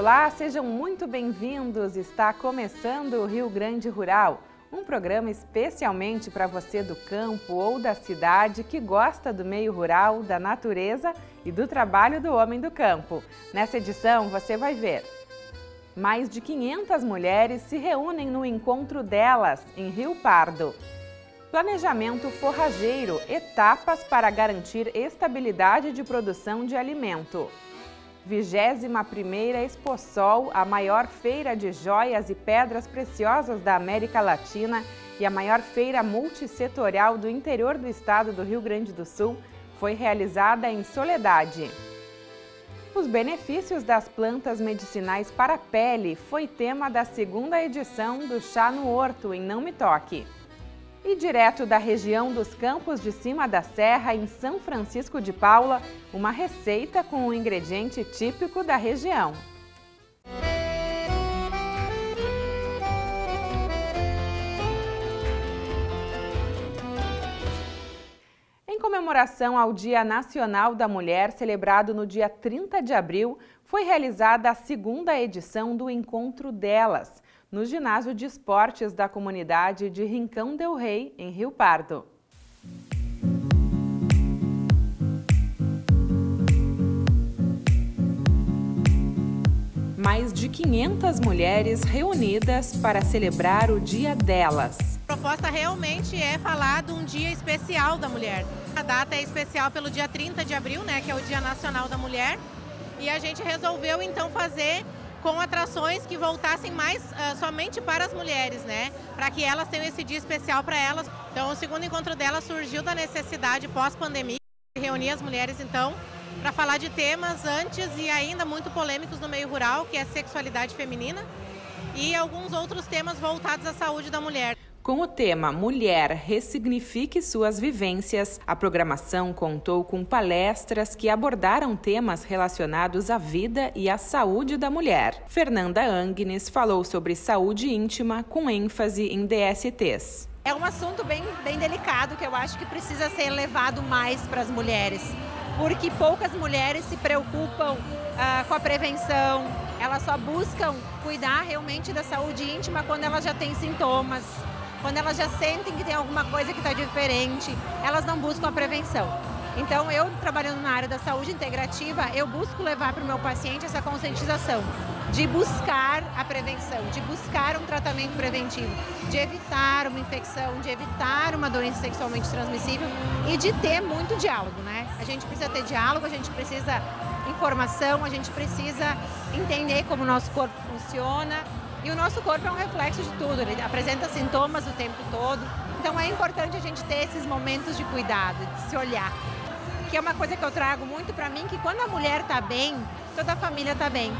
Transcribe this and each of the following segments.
Olá, sejam muito bem-vindos. Está começando o Rio Grande Rural, um programa especialmente para você do campo ou da cidade que gosta do meio rural, da natureza e do trabalho do homem do campo. Nessa edição você vai ver. Mais de 500 mulheres se reúnem no encontro delas, em Rio Pardo. Planejamento forrageiro, etapas para garantir estabilidade de produção de alimento. 21ª Exposol, a maior feira de joias e pedras preciosas da América Latina e a maior feira multissetorial do interior do estado do Rio Grande do Sul, foi realizada em Soledade. Os benefícios das plantas medicinais para a pele foi tema da segunda edição do Chá no Horto, em Não Me Toque. E direto da região dos Campos de Cima da Serra, em São Francisco de Paula, uma receita com um ingrediente típico da região. Em comemoração ao Dia Nacional da Mulher, celebrado no dia 30 de abril, foi realizada a segunda edição do Encontro Delas, no ginásio de esportes da comunidade de Rincão del Rei, em Rio Pardo. Mais de 500 mulheres reunidas para celebrar o Dia delas. A proposta realmente é falar de um dia especial da mulher. A data é especial pelo dia 30 de abril, né, que é o Dia Nacional da Mulher. E a gente resolveu então fazer com atrações que voltassem mais uh, somente para as mulheres, né? Para que elas tenham esse dia especial para elas. Então, o segundo encontro dela surgiu da necessidade pós-pandemia de reunir as mulheres, então, para falar de temas antes e ainda muito polêmicos no meio rural, que é sexualidade feminina, e alguns outros temas voltados à saúde da mulher. Com o tema Mulher Ressignifique Suas Vivências, a programação contou com palestras que abordaram temas relacionados à vida e à saúde da mulher. Fernanda Angnes falou sobre saúde íntima com ênfase em DSTs. É um assunto bem, bem delicado que eu acho que precisa ser levado mais para as mulheres, porque poucas mulheres se preocupam ah, com a prevenção, elas só buscam cuidar realmente da saúde íntima quando elas já têm sintomas quando elas já sentem que tem alguma coisa que está diferente, elas não buscam a prevenção. Então, eu trabalhando na área da saúde integrativa, eu busco levar para o meu paciente essa conscientização de buscar a prevenção, de buscar um tratamento preventivo, de evitar uma infecção, de evitar uma doença sexualmente transmissível e de ter muito diálogo, né? A gente precisa ter diálogo, a gente precisa informação, a gente precisa entender como o nosso corpo funciona, e o nosso corpo é um reflexo de tudo, ele apresenta sintomas o tempo todo. Então é importante a gente ter esses momentos de cuidado, de se olhar. Que é uma coisa que eu trago muito para mim, que quando a mulher está bem, toda a família está bem.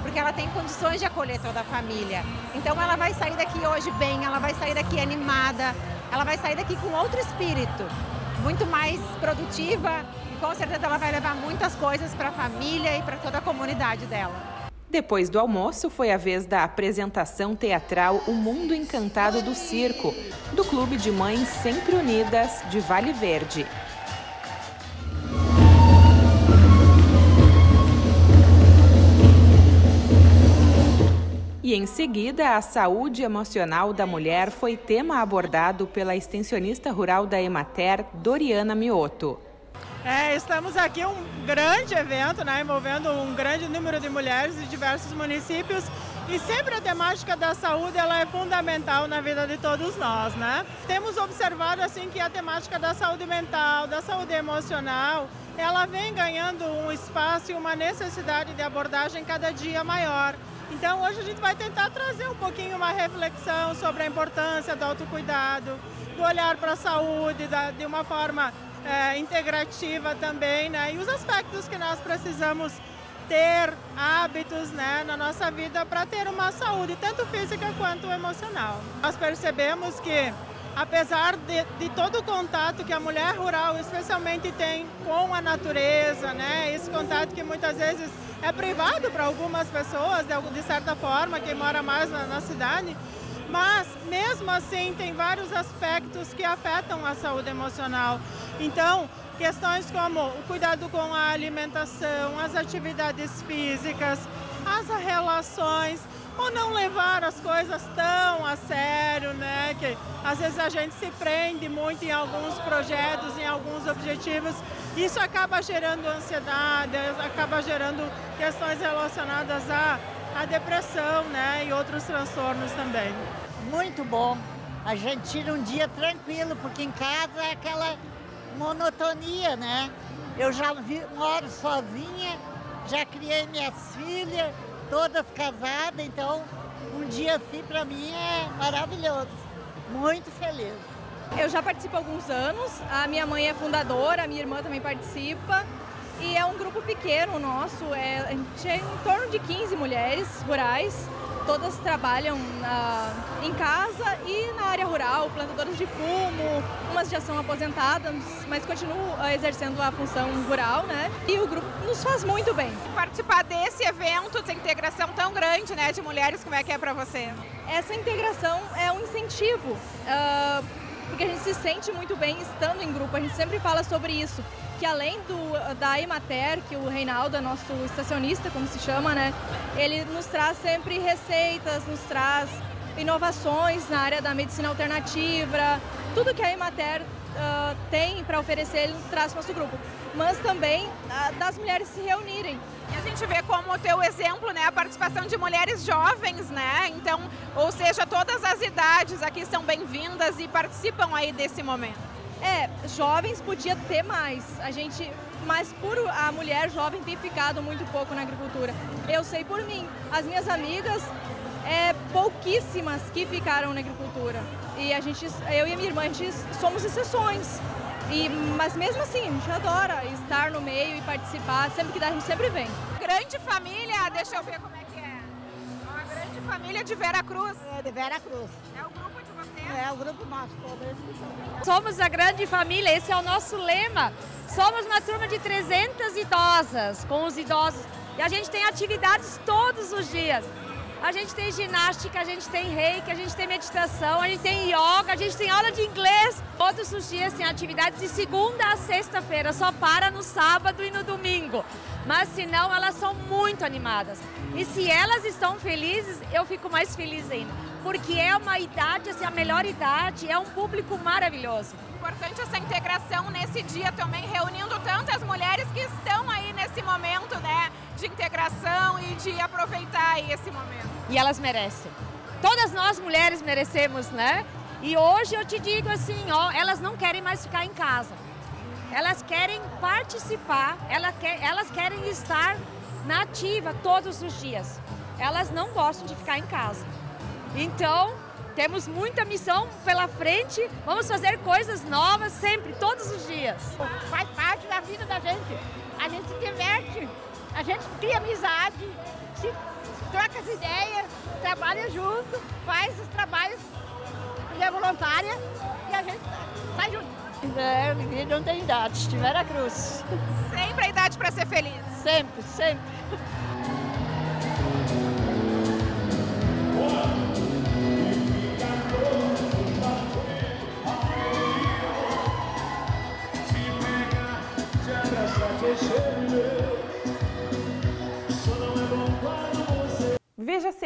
Porque ela tem condições de acolher toda a família. Então ela vai sair daqui hoje bem, ela vai sair daqui animada, ela vai sair daqui com outro espírito, muito mais produtiva e com certeza ela vai levar muitas coisas para a família e para toda a comunidade dela. Depois do almoço, foi a vez da apresentação teatral O Mundo Encantado do Circo, do Clube de Mães Sempre Unidas de Vale Verde. E em seguida, a saúde emocional da mulher foi tema abordado pela extensionista rural da Emater, Doriana Mioto. É, estamos aqui um grande evento, né, envolvendo um grande número de mulheres de diversos municípios e sempre a temática da saúde ela é fundamental na vida de todos nós, né? Temos observado assim que a temática da saúde mental, da saúde emocional, ela vem ganhando um espaço e uma necessidade de abordagem cada dia maior. Então hoje a gente vai tentar trazer um pouquinho uma reflexão sobre a importância do autocuidado, do olhar para a saúde, da, de uma forma é, integrativa também, né? E os aspectos que nós precisamos ter hábitos né, na nossa vida para ter uma saúde, tanto física quanto emocional. Nós percebemos que, apesar de, de, todo o contato que a mulher rural especialmente tem com a natureza, né, esse contato que muitas vezes é privado para algumas pessoas, de, de, certa forma, quem mora mais na, na cidade, mas mesmo assim tem vários aspectos que afetam a saúde emocional. Então, questões como o cuidado com a alimentação, as atividades físicas, as relações, ou não levar as coisas tão a sério, né? Que às vezes a gente se prende muito em alguns projetos, em alguns objetivos. Isso acaba gerando ansiedade, acaba gerando questões relacionadas à, à depressão, né? E outros transtornos também. Muito bom. A gente tira um dia tranquilo, porque em casa é aquela monotonia, né? Eu já vi, moro sozinha, já criei minhas filhas, todas casadas, então um dia assim para mim é maravilhoso. Muito feliz. Eu já participo há alguns anos, a minha mãe é fundadora, a minha irmã também participa. E é um grupo pequeno nosso, é, a gente é em torno de 15 mulheres rurais todas trabalham na, em casa e na área rural, plantadoras de fumo, umas já são aposentadas, mas continuam eh, exercendo a função rural, né? E o grupo nos faz muito bem. Participar desse evento, dessa integração tão grande, né, de mulheres, como é que é para você? Essa integração é um incentivo, uh, porque a gente se sente muito bem estando em grupo, a gente sempre fala sobre isso que além do, da Emater, que o Reinaldo é nosso estacionista, como se chama, né? Ele nos traz sempre receitas, nos traz inovações na área da medicina alternativa, tudo que a Emater uh, tem para oferecer, ele traz para o nosso grupo. Mas também uh, das mulheres se reunirem. E a gente vê como o teu exemplo, né, a participação de mulheres jovens, né? Então, ou seja, todas as idades aqui são bem-vindas e participam aí desse momento. É, jovens podia ter mais. A gente, mas por a mulher jovem tem ficado muito pouco na agricultura. Eu sei por mim, as minhas amigas, é, pouquíssimas que ficaram na agricultura. E a gente, eu e a minha irmã, a gente somos exceções. E, mas mesmo assim, a gente adora estar no meio e participar, sempre que dá, a gente sempre vem. Grande família, deixa eu ver como é que é. Uma grande família de Vera Cruz. É, de Vera Cruz. É o grupo de vocês? É, o grupo nosso todo. Somos a grande família, esse é o nosso lema. Somos uma turma de 300 idosas, com os idosos. E a gente tem atividades todos os dias. A gente tem ginástica, a gente tem reiki, a gente tem meditação, a gente tem yoga, a gente tem aula de inglês. Todos os dias tem atividades de segunda a sexta-feira, só para no sábado e no domingo. Mas se não, elas são muito animadas. E se elas estão felizes, eu fico mais feliz ainda. Porque é uma idade, assim, a melhor idade, é um público maravilhoso. Importante essa integração nesse dia também, reunindo tantas mulheres que estão aí nesse momento, né, de integração e de aproveitar esse momento. E elas merecem. Todas nós mulheres merecemos, né? E hoje eu te digo assim, ó, elas não querem mais ficar em casa. Elas querem participar, elas, quer, elas querem estar na ativa todos os dias. Elas não gostam de ficar em casa. Então, temos muita missão pela frente, vamos fazer coisas novas sempre, todos os dias. Faz parte da vida da gente. A gente se diverte, a gente cria amizade, se troca as ideias, trabalha junto, faz os trabalhos de é voluntária e a gente sai junto. É, não tem idade, estiver a cruz. Sempre a idade para ser feliz. Sempre, sempre.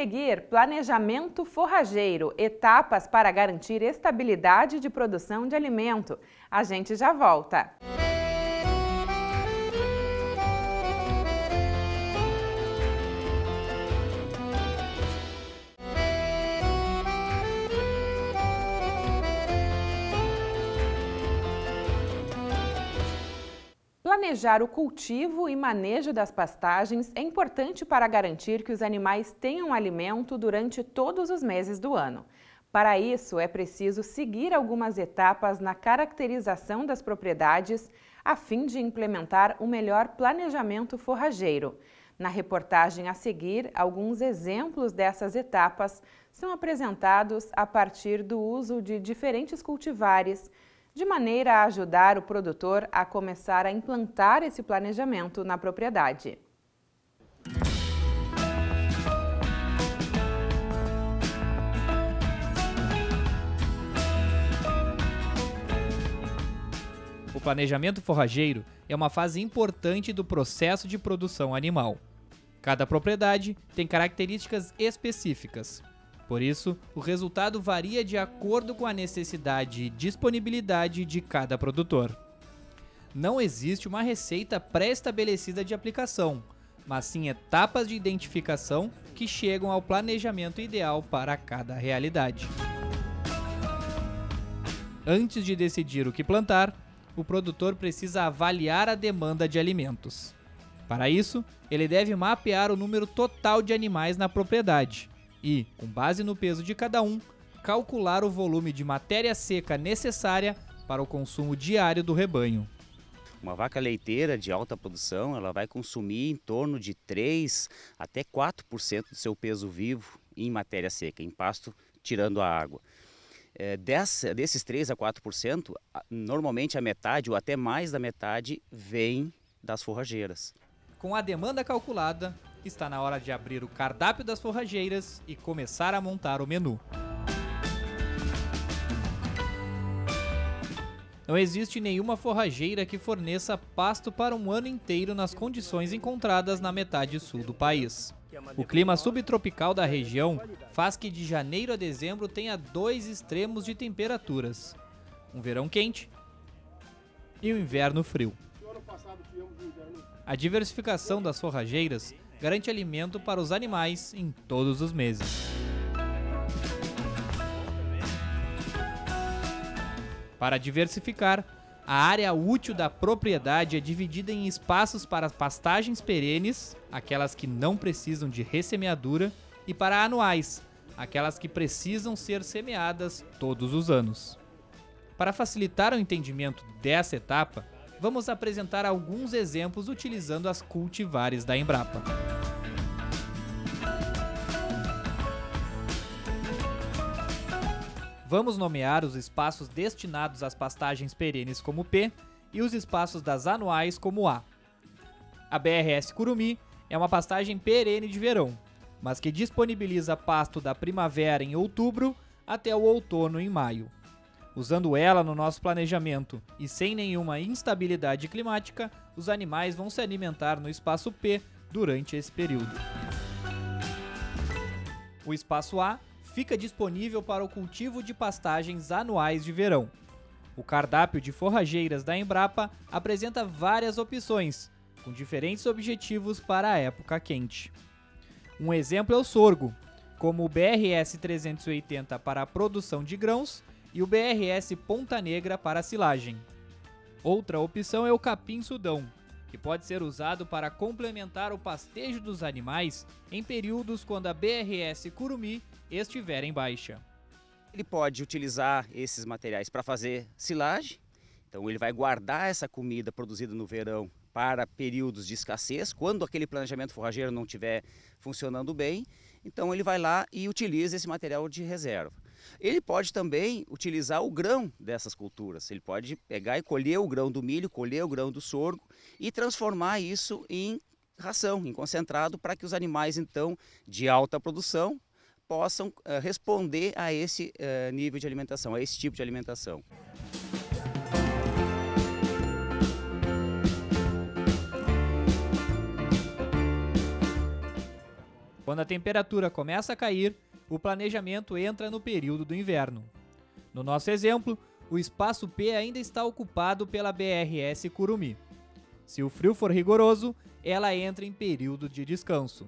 Seguir Planejamento Forrageiro, etapas para garantir estabilidade de produção de alimento. A gente já volta. Planejar o cultivo e manejo das pastagens é importante para garantir que os animais tenham alimento durante todos os meses do ano. Para isso, é preciso seguir algumas etapas na caracterização das propriedades a fim de implementar o melhor planejamento forrageiro. Na reportagem a seguir, alguns exemplos dessas etapas são apresentados a partir do uso de diferentes cultivares, de maneira a ajudar o produtor a começar a implantar esse planejamento na propriedade. O planejamento forrageiro é uma fase importante do processo de produção animal. Cada propriedade tem características específicas. Por isso, o resultado varia de acordo com a necessidade e disponibilidade de cada produtor. Não existe uma receita pré-estabelecida de aplicação, mas sim etapas de identificação que chegam ao planejamento ideal para cada realidade. Antes de decidir o que plantar, o produtor precisa avaliar a demanda de alimentos. Para isso, ele deve mapear o número total de animais na propriedade e, com base no peso de cada um, calcular o volume de matéria seca necessária para o consumo diário do rebanho. Uma vaca leiteira de alta produção, ela vai consumir em torno de 3 até 4% do seu peso vivo em matéria seca, em pasto, tirando a água. É, dessa, desses 3 a 4%, normalmente a metade ou até mais da metade vem das forrageiras. Com a demanda calculada, está na hora de abrir o cardápio das forrageiras e começar a montar o menu. Não existe nenhuma forrageira que forneça pasto para um ano inteiro nas condições encontradas na metade sul do país. O clima subtropical da região faz que de janeiro a dezembro tenha dois extremos de temperaturas: um verão quente e um inverno frio. A diversificação das forrageiras garante alimento para os animais em todos os meses. Para diversificar, a área útil da propriedade é dividida em espaços para pastagens perenes, aquelas que não precisam de ressemeadura, e para anuais, aquelas que precisam ser semeadas todos os anos. Para facilitar o entendimento dessa etapa, vamos apresentar alguns exemplos utilizando as cultivares da Embrapa. Vamos nomear os espaços destinados às pastagens perenes como P e os espaços das anuais como A. A BRS Curumi é uma pastagem perene de verão, mas que disponibiliza pasto da primavera em outubro até o outono em maio. Usando ela no nosso planejamento e sem nenhuma instabilidade climática, os animais vão se alimentar no espaço P durante esse período. O espaço A fica disponível para o cultivo de pastagens anuais de verão. O cardápio de forrageiras da Embrapa apresenta várias opções, com diferentes objetivos para a época quente. Um exemplo é o sorgo, como o BRS 380 para a produção de grãos e o BRS Ponta Negra para silagem. Outra opção é o capim-sudão, que pode ser usado para complementar o pastejo dos animais em períodos quando a BRS Curumi estiver em baixa. Ele pode utilizar esses materiais para fazer silagem, então ele vai guardar essa comida produzida no verão para períodos de escassez, quando aquele planejamento forrageiro não estiver funcionando bem, então ele vai lá e utiliza esse material de reserva. Ele pode também utilizar o grão dessas culturas. Ele pode pegar e colher o grão do milho, colher o grão do sorgo e transformar isso em ração, em concentrado, para que os animais, então, de alta produção, possam uh, responder a esse uh, nível de alimentação, a esse tipo de alimentação. Quando a temperatura começa a cair, o planejamento entra no período do inverno. No nosso exemplo, o espaço P ainda está ocupado pela BRS Curumi. Se o frio for rigoroso, ela entra em período de descanso.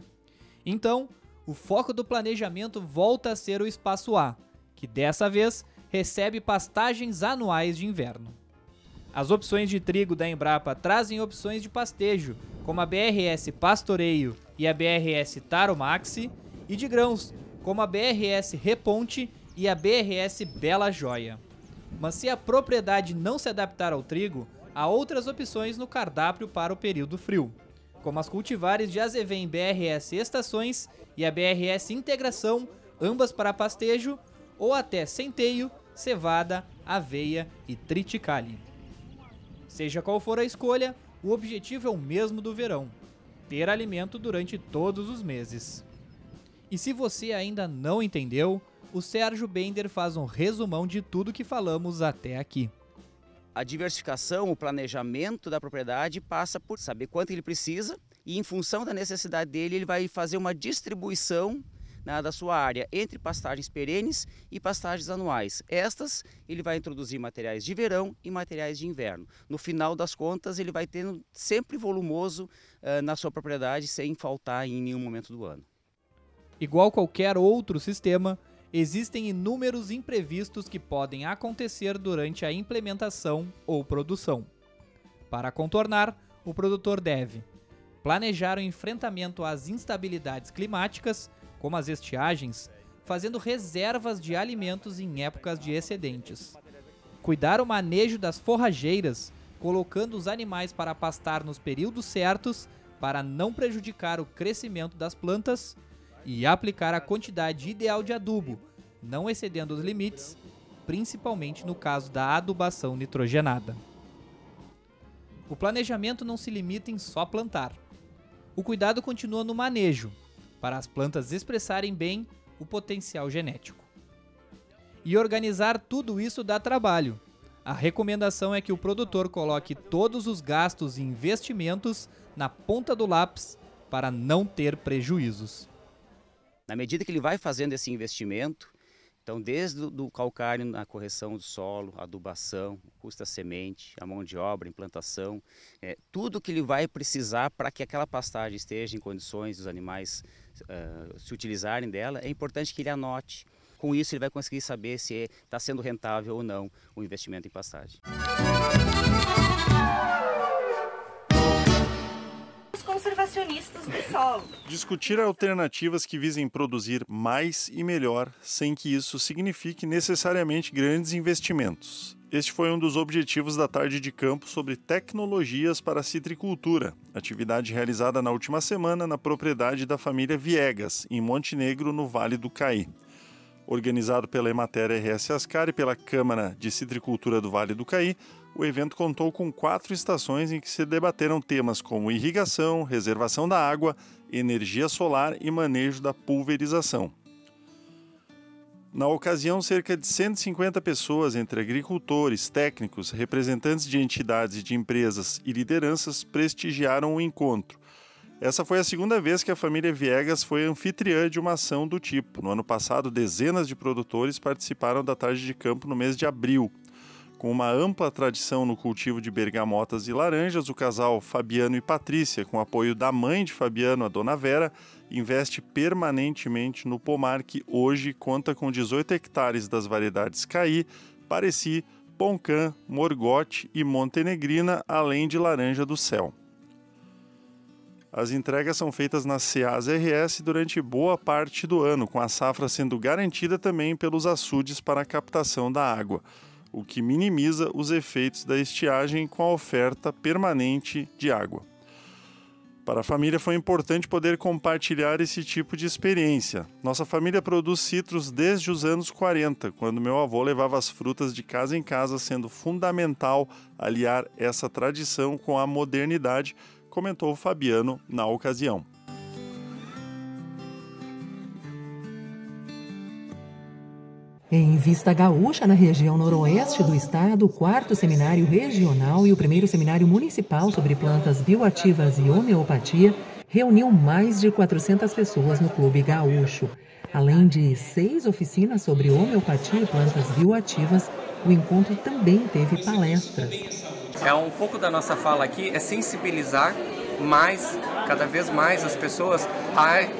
Então, o foco do planejamento volta a ser o espaço A, que dessa vez recebe pastagens anuais de inverno. As opções de trigo da Embrapa trazem opções de pastejo, como a BRS Pastoreio e a BRS Taromaxi, e de grãos, como a BRS Reponte e a BRS Bela Joia. Mas se a propriedade não se adaptar ao trigo, há outras opções no cardápio para o período frio, como as cultivares de azevém BRS Estações e a BRS Integração, ambas para pastejo, ou até centeio, cevada, aveia e triticale. Seja qual for a escolha, o objetivo é o mesmo do verão: ter alimento durante todos os meses. E se você ainda não entendeu, o Sérgio Bender faz um resumão de tudo que falamos até aqui. A diversificação, o planejamento da propriedade passa por saber quanto ele precisa, e em função da necessidade dele, ele vai fazer uma distribuição né, da sua área entre pastagens perenes e pastagens anuais. Estas, ele vai introduzir materiais de verão e materiais de inverno. No final das contas, ele vai tendo sempre volumoso uh, na sua propriedade, sem faltar em nenhum momento do ano. Igual qualquer outro sistema, existem inúmeros imprevistos que podem acontecer durante a implementação ou produção. Para contornar, o produtor deve planejar o enfrentamento às instabilidades climáticas, como as estiagens, fazendo reservas de alimentos em épocas de excedentes. Cuidar o manejo das forrageiras, colocando os animais para pastar nos períodos certos para não prejudicar o crescimento das plantas e aplicar a quantidade ideal de adubo, não excedendo os limites, principalmente no caso da adubação nitrogenada. O planejamento não se limita em só plantar. O cuidado continua no manejo, para as plantas expressarem bem o potencial genético. E organizar tudo isso dá trabalho. A recomendação é que o produtor coloque todos os gastos e investimentos na ponta do lápis para não ter prejuízos. Na medida que ele vai fazendo esse investimento, então, desde o calcário na correção do solo, adubação, custa semente, a mão de obra, implantação, é, tudo que ele vai precisar para que aquela pastagem esteja em condições dos animais uh, se utilizarem dela, é importante que ele anote. Com isso, ele vai conseguir saber se está sendo rentável ou não o investimento em pastagem. Conservacionistas do solo. Discutir alternativas que visem produzir mais e melhor, sem que isso signifique necessariamente grandes investimentos. Este foi um dos objetivos da tarde de campo sobre tecnologias para a citricultura, atividade realizada na última semana na propriedade da família Viegas, em Montenegro, no Vale do Caí. Organizado pela Emater RS Ascar e pela Câmara de Citricultura do Vale do Caí, o evento contou com quatro estações em que se debateram temas como irrigação, reservação da água, energia solar e manejo da pulverização. Na ocasião, cerca de 150 pessoas, entre agricultores, técnicos, representantes de entidades de empresas e lideranças, prestigiaram o encontro. Essa foi a segunda vez que a família Viegas foi anfitriã de uma ação do tipo. No ano passado, dezenas de produtores participaram da tarde de campo no mês de abril. Com uma ampla tradição no cultivo de bergamotas e laranjas, o casal Fabiano e Patrícia, com apoio da mãe de Fabiano, a dona Vera, investe permanentemente no pomar que hoje conta com 18 hectares das variedades Caí, Pareci, Poncã, Morgote e Montenegrina, além de laranja do céu. As entregas são feitas na SEAS RS durante boa parte do ano, com a safra sendo garantida também pelos açudes para a captação da água o que minimiza os efeitos da estiagem com a oferta permanente de água. Para a família foi importante poder compartilhar esse tipo de experiência. Nossa família produz citros desde os anos 40, quando meu avô levava as frutas de casa em casa, sendo fundamental aliar essa tradição com a modernidade, comentou Fabiano na ocasião. Em Vista Gaúcha, na região noroeste do estado, o quarto seminário regional e o primeiro seminário municipal sobre plantas bioativas e homeopatia reuniu mais de 400 pessoas no Clube Gaúcho. Além de seis oficinas sobre homeopatia e plantas bioativas, o encontro também teve palestras. É um pouco da nossa fala aqui é sensibilizar mais, cada vez mais as pessoas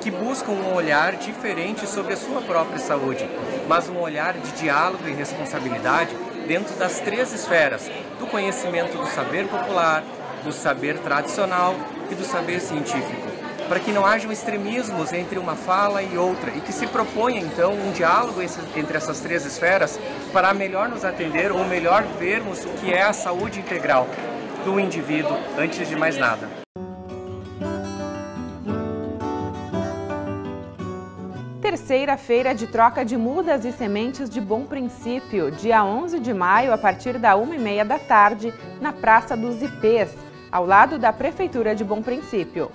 que buscam um olhar diferente sobre a sua própria saúde, mas um olhar de diálogo e responsabilidade dentro das três esferas, do conhecimento do saber popular, do saber tradicional e do saber científico, para que não hajam extremismos entre uma fala e outra e que se proponha então um diálogo entre essas três esferas para melhor nos atender ou melhor vermos o que é a saúde integral do indivíduo antes de mais nada. Terceira feira de troca de mudas e sementes de Bom Princípio, dia 11 de maio, a partir da 1h30 da tarde, na Praça dos Ipês, ao lado da Prefeitura de Bom Princípio.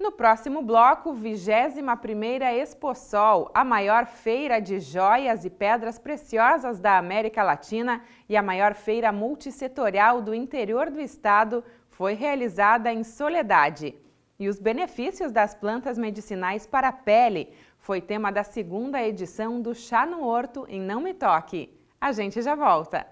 No próximo bloco, 21ª Exposol, a maior feira de joias e pedras preciosas da América Latina e a maior feira multissetorial do interior do estado, foi realizada em Soledade. E os benefícios das plantas medicinais para a pele foi tema da segunda edição do Chá no Horto em Não Me Toque. A gente já volta!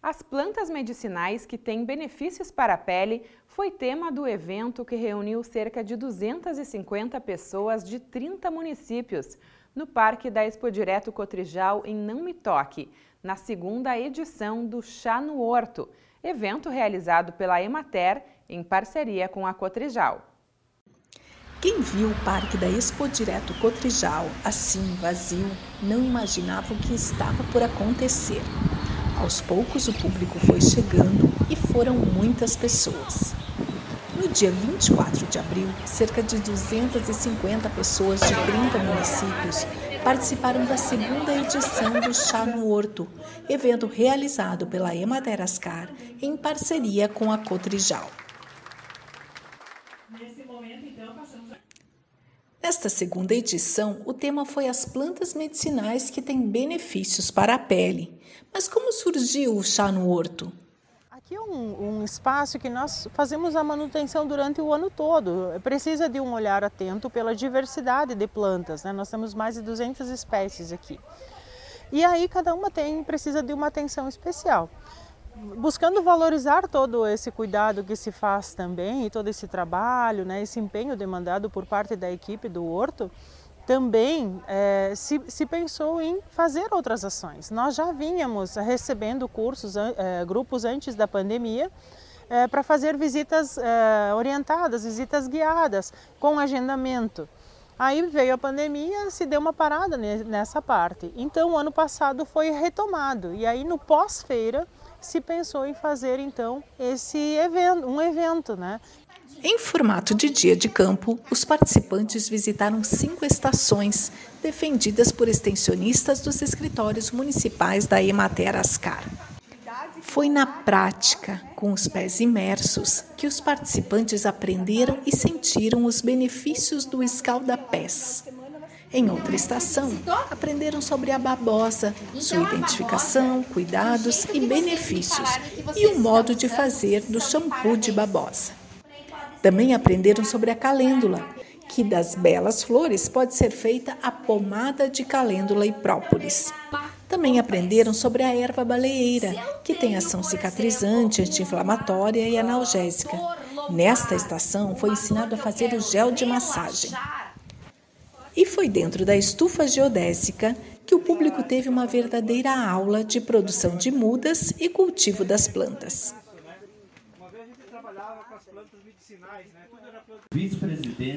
As plantas medicinais que têm benefícios para a pele foi tema do evento que reuniu cerca de 250 pessoas de 30 municípios no Parque da Expo Direto Cotrijal em Não Me Toque, na segunda edição do Chá no Horto, evento realizado pela Emater em parceria com a Cotrijal. Quem viu o Parque da Expo Direto Cotrijal assim vazio não imaginava o que estava por acontecer. Aos poucos o público foi chegando e foram muitas pessoas. No dia 24 de abril, cerca de 250 pessoas de 30 municípios participaram da segunda edição do Chá no Horto, evento realizado pela Emater Ascar em parceria com a Cotrijal. Nesta segunda edição, o tema foi as plantas medicinais que têm benefícios para a pele. Mas como surgiu o chá no horto? Aqui é um, um, espaço que nós fazemos a manutenção durante o ano todo. Precisa de um olhar atento pela diversidade de plantas. Né? Nós temos mais de 200 espécies aqui. E aí cada uma tem precisa de uma atenção especial. Buscando valorizar todo esse cuidado que se faz também e todo esse trabalho, né, esse empenho demandado por parte da equipe do Horto, também é, se, se, pensou em fazer outras ações. Nós já vínhamos recebendo cursos, é, grupos antes da pandemia, é, para fazer visitas é, orientadas, visitas guiadas, com agendamento. Aí veio a pandemia, se deu uma parada nessa parte. Então, o ano passado foi retomado. E aí, no pós-feira, se pensou em fazer então esse evento, um evento, né? Em formato de dia de campo, os participantes visitaram cinco estações defendidas por extensionistas dos escritórios municipais da Emater Ascar. Foi na prática, com os pés imersos, que os participantes aprenderam e sentiram os benefícios do escalda-pés. Em outra estação, aprenderam sobre a babosa, sua identificação, cuidados e benefícios, e o modo de fazer do shampoo de babosa. Também aprenderam sobre a calêndula, que das belas flores pode ser feita a pomada de calêndula e própolis. Também aprenderam sobre a erva baleeira, que tem ação cicatrizante, anti-inflamatória e analgésica. Nesta estação foi ensinado a fazer o gel de massagem. E foi dentro da estufa geodésica que o público teve uma verdadeira aula de produção de mudas e cultivo das plantas.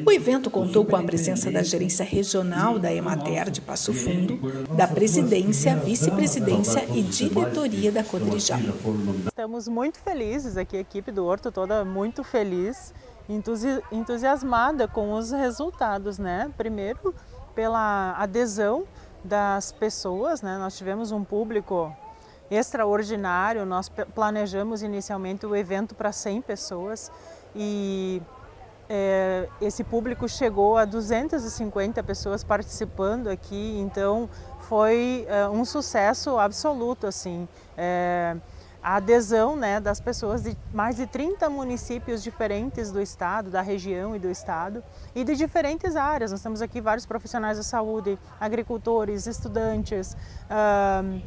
O evento contou com a presença da gerência regional da Emater de Passo Fundo, da presidência, vice-presidência e diretoria da Codrijal. Estamos muito felizes aqui, a equipe do Horto toda muito feliz, entusiasmada com os resultados, né? Primeiro pela adesão das pessoas, né? Nós tivemos um público extraordinário, nós planejamos inicialmente o evento para 100 pessoas e é, esse público chegou a 250 pessoas participando aqui, então foi é, um sucesso absoluto assim. É, a adesão né, das pessoas de mais de 30 municípios diferentes do estado, da região e do estado, e de diferentes áreas. Nós temos aqui vários profissionais da saúde, agricultores, estudantes, uh,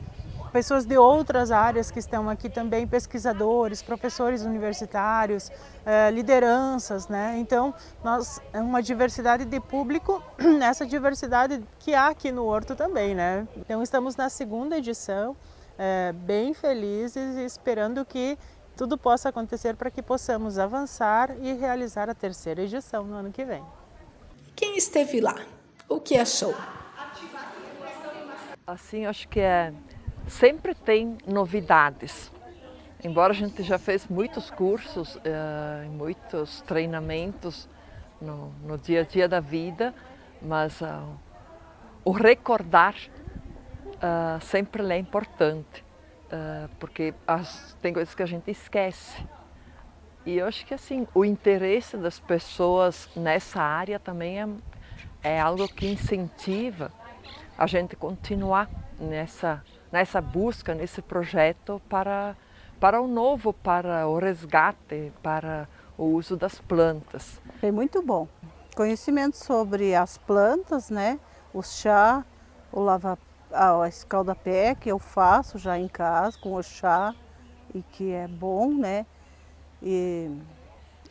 pessoas de outras áreas que estão aqui também, pesquisadores, professores universitários, eh, lideranças, né? Então, nós é uma diversidade de público, essa diversidade que há aqui no Horto também, né? Então, estamos na segunda edição, eh, bem felizes e esperando que tudo possa acontecer para que possamos avançar e realizar a terceira edição no ano que vem. Quem esteve lá? O que achou? Assim, acho que é sempre tem novidades. Embora a gente já fez muitos cursos, uh, muitos treinamentos, no, no dia a dia da vida, mas uh, o recordar uh, sempre é importante, uh, porque as, tem coisas que a gente esquece. E eu acho que assim, o interesse das pessoas nessa área também é, é algo que incentiva a gente continuar nessa, nessa busca, nesse projeto para, para o novo, para o resgate, para o uso das plantas. É muito bom. Conhecimento sobre as plantas, né? O chá, o lava, a escalda-pé que eu faço já em casa com o chá e que é bom, né? E,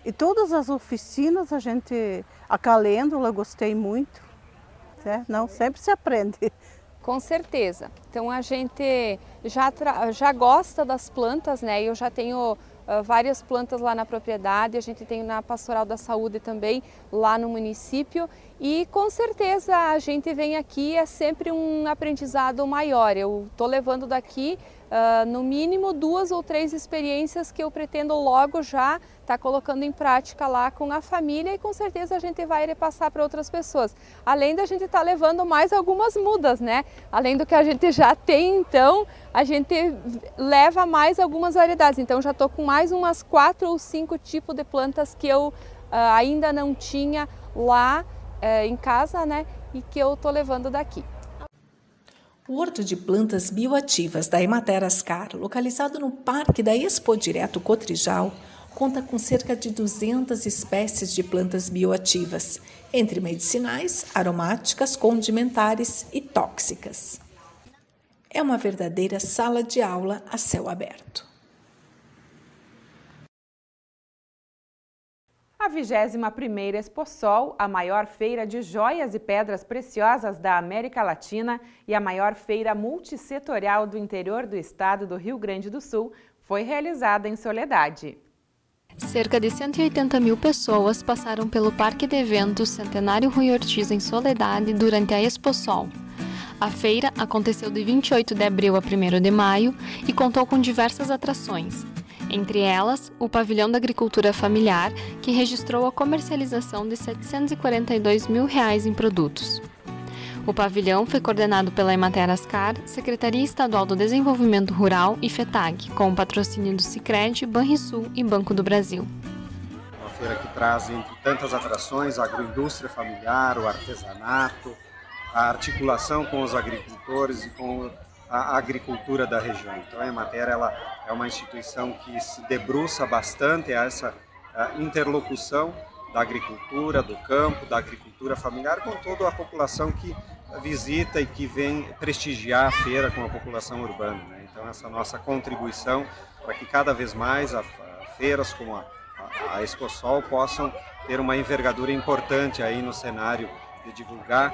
e todas as oficinas a gente, a calêndula gostei muito, certo? Não, sempre se aprende. Com certeza. Então a gente já, já gosta das plantas, né? Eu já tenho várias plantas lá na propriedade, a gente tem na Pastoral da Saúde também, lá no município. E com certeza a gente vem aqui, é sempre um aprendizado maior. Eu estou levando daqui uh, no mínimo duas ou três experiências que eu pretendo logo já estar tá colocando em prática lá com a família e com certeza a gente vai repassar para outras pessoas. Além da gente estar tá levando mais algumas mudas, né? Além do que a gente já tem, então, a gente leva mais algumas variedades. Então já estou com mais umas quatro ou cinco tipos de plantas que eu uh, ainda não tinha lá uh, em casa, né? E que eu estou levando daqui. O Horto de Plantas Bioativas da Emater Ascar, localizado no Parque da Expo Direto Cotrijal, conta com cerca de 200 espécies de plantas bioativas, entre medicinais, aromáticas, condimentares e tóxicas. É uma verdadeira sala de aula a céu aberto. A 21ª Exposol, a maior feira de joias e pedras preciosas da América Latina e a maior feira multissetorial do interior do estado do Rio Grande do Sul, foi realizada em Soledade. Cerca de 180 mil pessoas passaram pelo Parque de Eventos Centenário Rui Ortiz em Soledade durante a Exposol. A feira aconteceu de 28 de abril a 1 de maio e contou com diversas atrações, entre elas, o Pavilhão da Agricultura Familiar, que registrou a comercialização de 742 mil reais em produtos. O pavilhão foi coordenado pela Emater Ascar, Secretaria Estadual do Desenvolvimento Rural e FETAG, com o patrocínio do Sicredi, Banrisul e Banco do Brasil. Uma feira que traz, entre tantas atrações, a agroindústria familiar, o artesanato, a articulação com os agricultores e com a agricultura da região. Então a Emater ela é uma instituição que se debruça bastante a essa a interlocução da agricultura, do campo, da agricultura familiar com toda a população que visita e que vem prestigiar a feira com a população urbana. Né? Então essa nossa contribuição para que cada vez mais a, a feiras como a, a, a Exposol possam ter uma envergadura importante aí no cenário de divulgar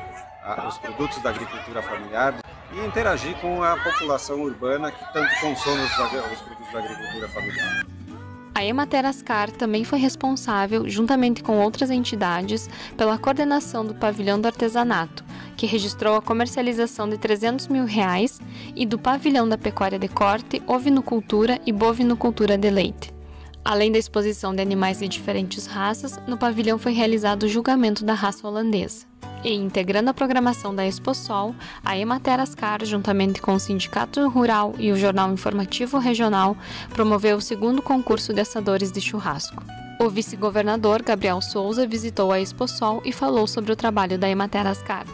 os produtos da agricultura familiar, e interagir com a população urbana que tanto consome os, os produtos da agricultura familiar. A Emater Ascar também foi responsável, juntamente com outras entidades, pela coordenação do pavilhão do artesanato, que registrou a comercialização de 300 mil reais, e do pavilhão da pecuária de corte, ovinocultura e bovinocultura de leite. Além da exposição de animais de diferentes raças, no pavilhão foi realizado o julgamento da raça holandesa. E integrando a programação da Exposol, a Emater Ascar, juntamente com o Sindicato Rural e o Jornal Informativo Regional, promoveu o segundo concurso de assadores de churrasco. O vice-governador Gabriel Souza visitou a Exposol e falou sobre o trabalho da Emater Ascar.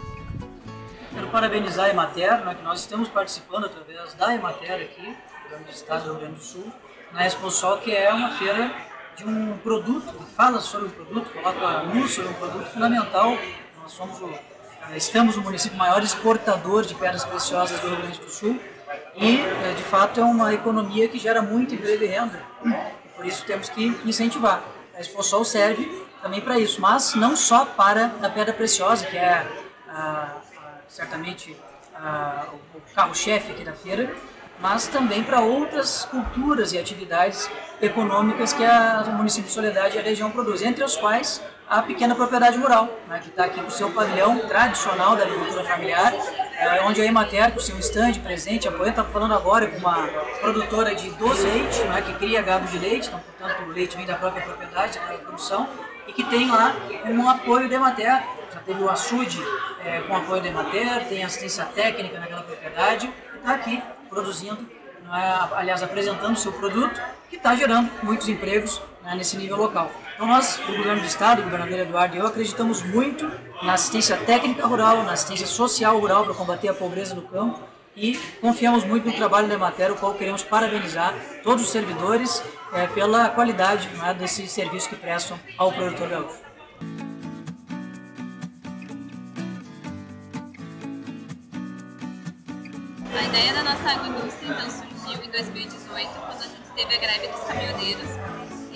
Quero parabenizar a Emater, né, que nós estamos participando através da Emater aqui, no estado do Rio Grande do Sul, na Exposol, que é uma feira de um produto, que fala sobre um produto, coloca a luz sobre um produto fundamental nós somos o, eh, estamos o município maior exportador de pedras preciosas do Rio Grande do Sul e, eh, de fato, é uma economia que gera muito emprego e renda. Por isso temos que incentivar. A Exposol serve também para isso, mas não só para a pedra preciosa, que é certamente o carro-chefe aqui da feira, mas também para outras culturas e atividades econômicas que a, o município de Soledade e a região produzem, entre as quais a pequena propriedade rural, né, que está aqui com o seu pavilhão tradicional da agricultura familiar, é, onde a Emater, com o seu estande presente, a Poeta está falando agora com uma produtora de doce leite, né, que cria gado de leite, então, portanto, o leite vem da própria propriedade, da própria produção, e que tem lá um apoio da Emater. Já teve o açude é, com apoio da Emater, tem assistência técnica naquela propriedade e está aqui produzindo, é, aliás, apresentando o seu produto, que está gerando muitos empregos né, nesse nível local. Então nós, o governo do estado, o governador Eduardo e eu, acreditamos muito na assistência técnica rural, na assistência social rural para combater a pobreza no campo e confiamos muito no trabalho da Emater, o qual queremos parabenizar todos os servidores é, pela qualidade né, desse serviço que prestam ao produtor gaúcho. A ideia da nossa agroindústria então surgiu em 2018, quando a gente teve a greve dos caminhoneiros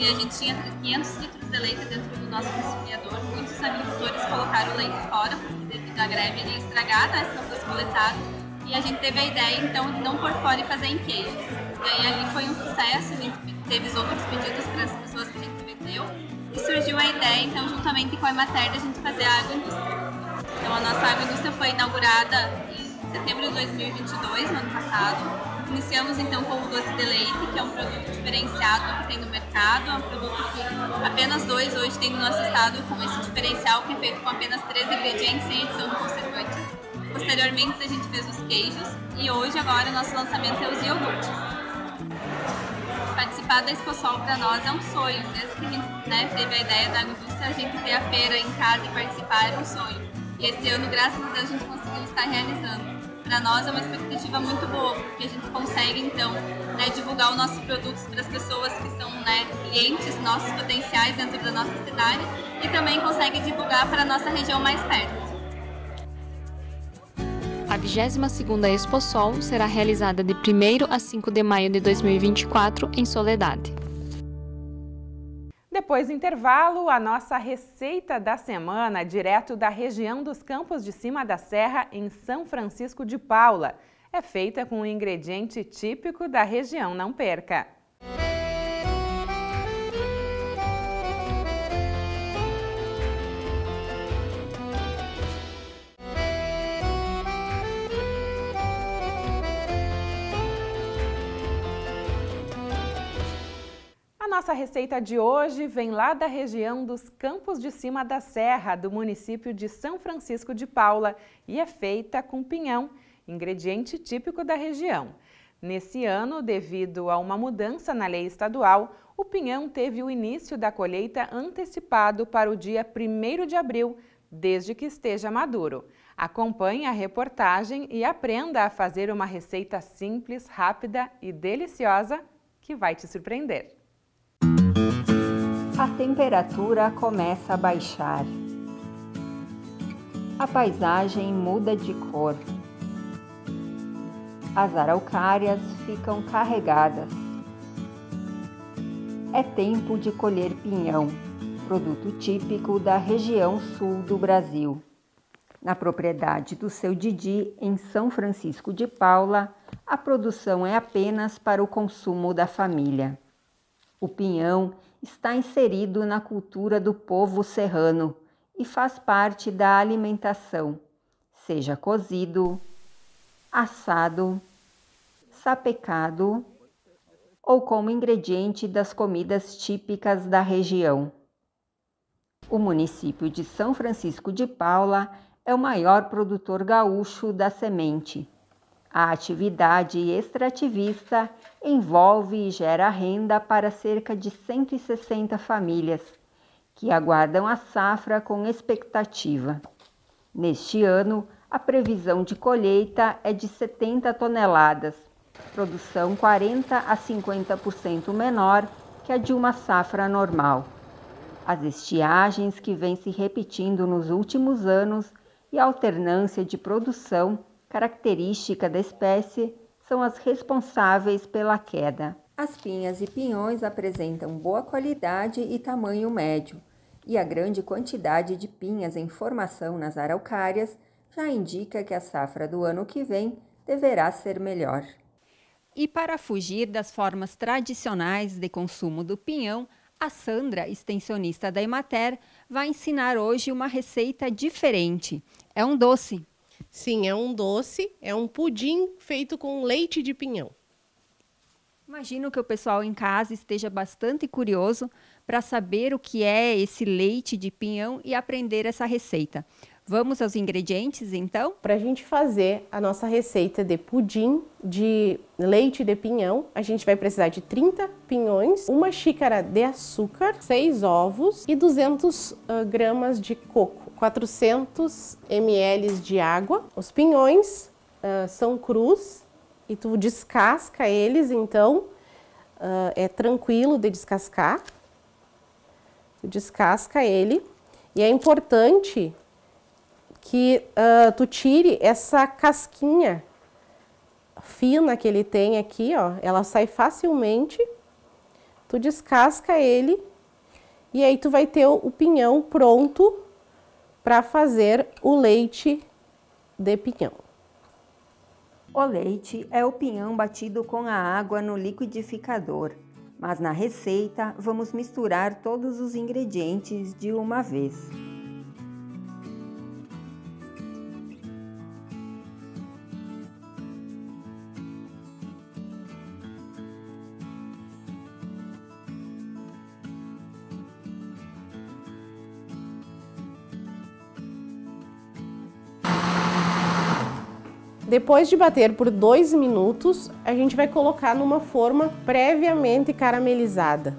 e a gente tinha 500 litros de leite dentro do nosso conciliador. Muitos agricultores colocaram o leite fora, porque devido à greve ele ia estragar, né, se não fosse coletado e a gente teve a ideia então de não pôr fora e fazer em queijos. E aí ali foi um sucesso, a gente teve outros pedidos para as pessoas que a gente vendeu e surgiu a ideia então juntamente com a Emater de a gente fazer a agroindústria. Então a nossa agroindústria foi inaugurada em setembro de 2022, no ano passado. Iniciamos então com o doce de leite, que é um produto diferenciado que tem no mercado, é um produto que apenas dois hoje tem no nosso estado com esse diferencial que é feito com apenas três ingredientes sem edição de conservantes. Posteriormente a gente fez os queijos e hoje agora o nosso lançamento é os iogurtes. Participar da ExpoSol para nós é um sonho, desde que a gente né, teve a ideia da indústria, a gente ter a feira em casa e participar era um sonho. E esse ano, graças a Deus, a gente conseguiu estar realizando. Para nós é uma expectativa muito boa, porque a gente consegue então né, divulgar os nossos produtos para as pessoas que são né, clientes nossos potenciais dentro da nossa cidade e também consegue divulgar para a nossa região mais perto. A 22ª ExpoSol será realizada de 1 a 5 de maio de 2024 em Soledade. Depois do intervalo, a nossa receita da semana, direto da região dos Campos de Cima da Serra, em São Francisco de Paula. É feita com um ingrediente típico da região, não perca! Nossa receita de hoje vem lá da região dos Campos de Cima da Serra, do município de São Francisco de Paula, e é feita com pinhão, ingrediente típico da região. Nesse ano, devido a uma mudança na lei estadual, o pinhão teve o início da colheita antecipado para o dia 1 de abril, desde que esteja maduro. Acompanhe a reportagem e aprenda a fazer uma receita simples, rápida e deliciosa que vai te surpreender a temperatura começa a baixar. A paisagem muda de cor. As araucárias ficam carregadas. É tempo de colher pinhão, produto típico da região sul do Brasil. Na propriedade do seu Didi, em São Francisco de Paula, a produção é apenas para o consumo da família. O pinhão está inserido na cultura do povo serrano e faz parte da alimentação, seja cozido, assado, sapecado ou como ingrediente das comidas típicas da região. O município de São Francisco de Paula é o maior produtor gaúcho da semente a atividade extrativista envolve e gera renda para cerca de 160 famílias, que aguardam a safra com expectativa. Neste ano, a previsão de colheita é de 70 toneladas, produção 40 a 50% menor que a de uma safra normal. As estiagens que vêm se repetindo nos últimos anos e a alternância de produção característica da espécie, são as responsáveis pela queda. As pinhas e pinhões apresentam boa qualidade e tamanho médio, e a grande quantidade de pinhas em formação nas araucárias já indica que a safra do ano que vem deverá ser melhor. E para fugir das formas tradicionais de consumo do pinhão, a Sandra, extensionista da Emater, vai ensinar hoje uma receita diferente. É um doce. Sim, é um doce, é um pudim feito com leite de pinhão. Imagino que o pessoal em casa esteja bastante curioso para saber o que é esse leite de pinhão e aprender essa receita. Vamos aos ingredientes então? Para a gente fazer a nossa receita de pudim de leite de pinhão, a gente vai precisar de 30 pinhões, uma xícara de açúcar, 6 ovos e 200 uh, gramas de coco, 400 ml de água. Os pinhões uh, são crus e tu descasca eles, então uh, é tranquilo de descascar. Tu descasca ele e é importante que uh, tu tire essa casquinha fina que ele tem aqui, ó, ela sai facilmente. Tu descasca ele e aí tu vai ter o pinhão pronto para fazer o leite de pinhão. O leite é o pinhão batido com a água no liquidificador, mas na receita vamos misturar todos os ingredientes de uma vez. Depois de bater por dois minutos, a gente vai colocar numa forma previamente caramelizada.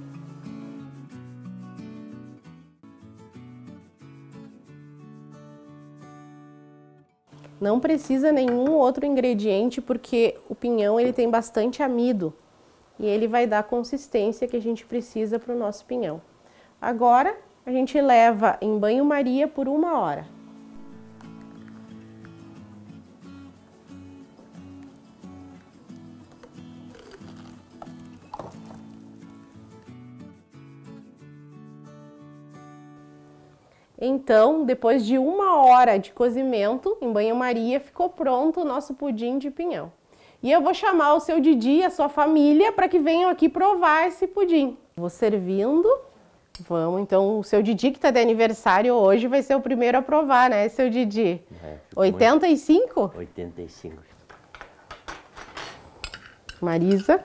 Não precisa nenhum outro ingrediente porque o pinhão ele tem bastante amido e ele vai dar a consistência que a gente precisa para o nosso pinhão. Agora a gente leva em banho-maria por uma hora. Então, depois de uma hora de cozimento em banho-maria, ficou pronto o nosso pudim de pinhão. E eu vou chamar o seu Didi e a sua família para que venham aqui provar esse pudim. Vou servindo. Vamos, então, o seu Didi, que está de aniversário hoje, vai ser o primeiro a provar, né, seu Didi? É, 85? Muito... 85. Marisa?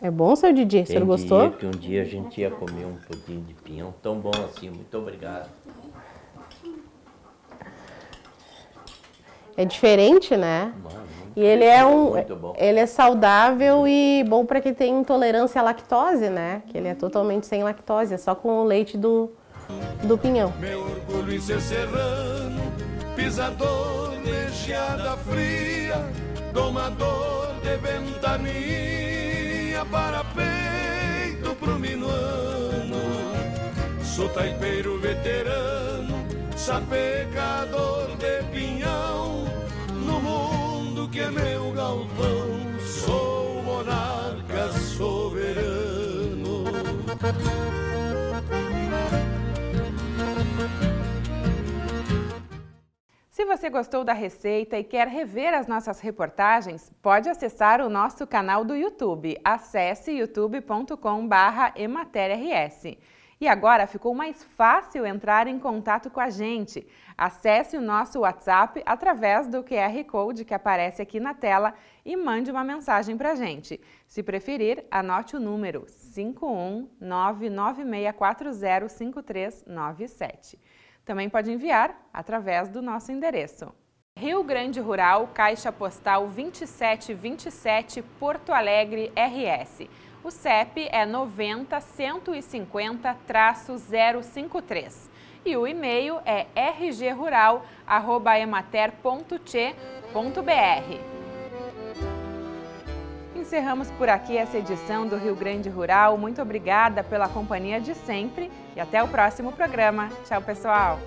É bom, seu Didi? Você gostou? que um dia a gente ia comer um pudim de pinhão tão bom assim. Muito obrigado. É diferente, né? e ele é um, ele é saudável e bom para quem tem intolerância à lactose, né? Que ele é totalmente sem lactose, é só com o leite do, do pinhão. Meu orgulho em ser serrano, pisador de geada fria, domador de ventania para peito pro minuano. Sou taipeiro veterano, sapecador de pinhão. No mundo que é meu galpão, sou monarca soberano. Se você gostou da receita e quer rever as nossas reportagens, pode acessar o nosso canal do YouTube. Acesse youtube.com/ematerrs. E agora ficou mais fácil entrar em contato com a gente. Acesse o nosso WhatsApp através do QR Code que aparece aqui na tela e mande uma mensagem para a gente. Se preferir, anote o número 51996405397. Também pode enviar através do nosso endereço. Rio Grande Rural, Caixa Postal 2727, Porto Alegre, RS. O CEP é 90 150-053 e o e-mail é rgrural@emater.che.br. Encerramos por aqui essa edição do Rio Grande Rural. Muito obrigada pela companhia de sempre e até o próximo programa. Tchau, pessoal!